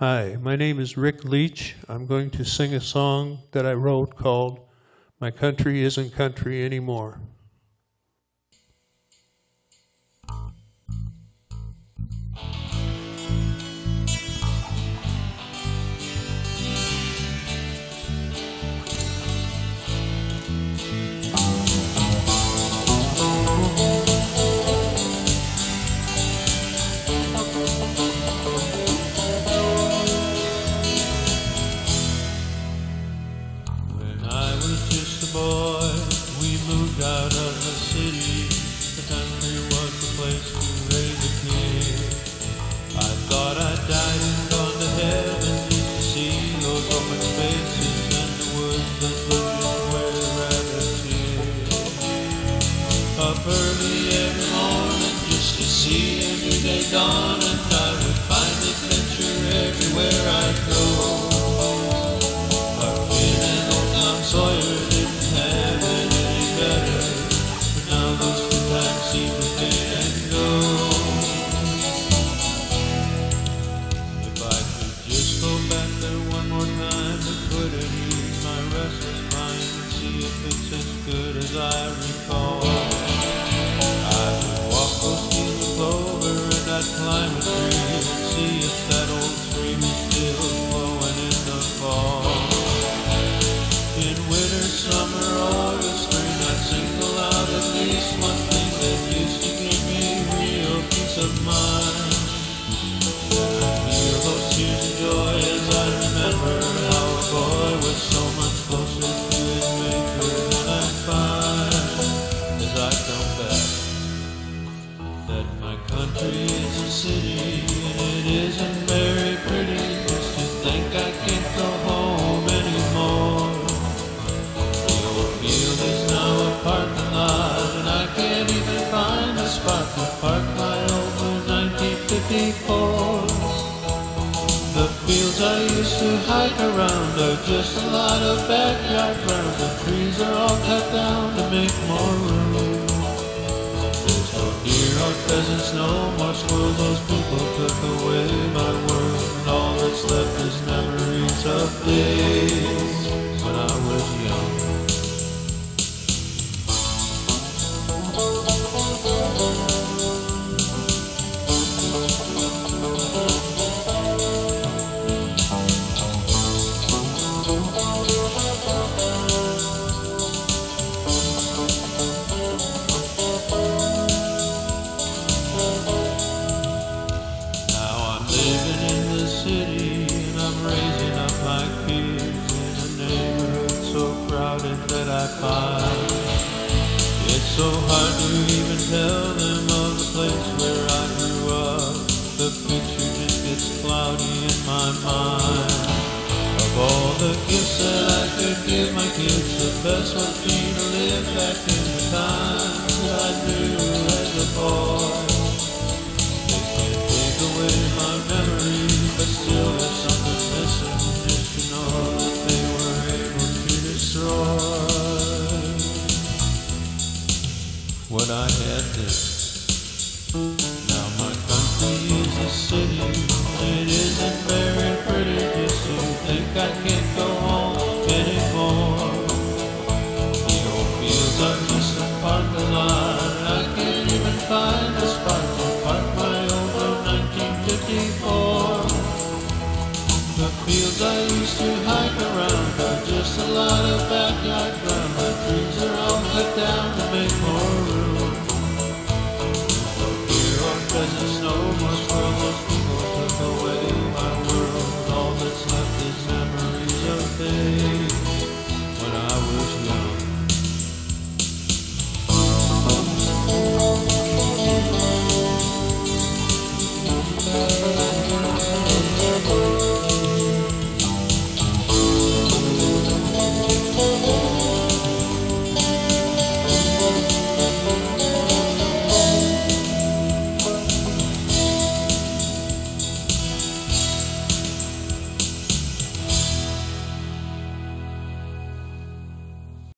Hi, my name is Rick Leach. I'm going to sing a song that I wrote called My Country Isn't Country Anymore. Boy, we moved out of the city. The country was the place to raise a kid. I thought I'd died and gone to heaven just to see those open spaces and the woods that bushes where the rabbits live. Up early every morning just to see a new dawn, country is a city and it isn't very pretty. Just to think I can't go home anymore. The old field is now a parking lot, and I can't even find a spot to park my old 1954. The fields I used to hike around are just a lot of backyard ground. The trees are all cut down to make more room. There's deer or pheasants, more. Those people took away my world, and all that's left is memories of days raising up my kids in a neighborhood so crowded that I find it's so hard to even tell them of the place where I grew up. The picture just gets cloudy in my mind. Of all the gifts that I could give my kids, the best would be to live back in the time that I knew as a boy. what I had this. Now my country is a city, it isn't very pretty, just don't think I can.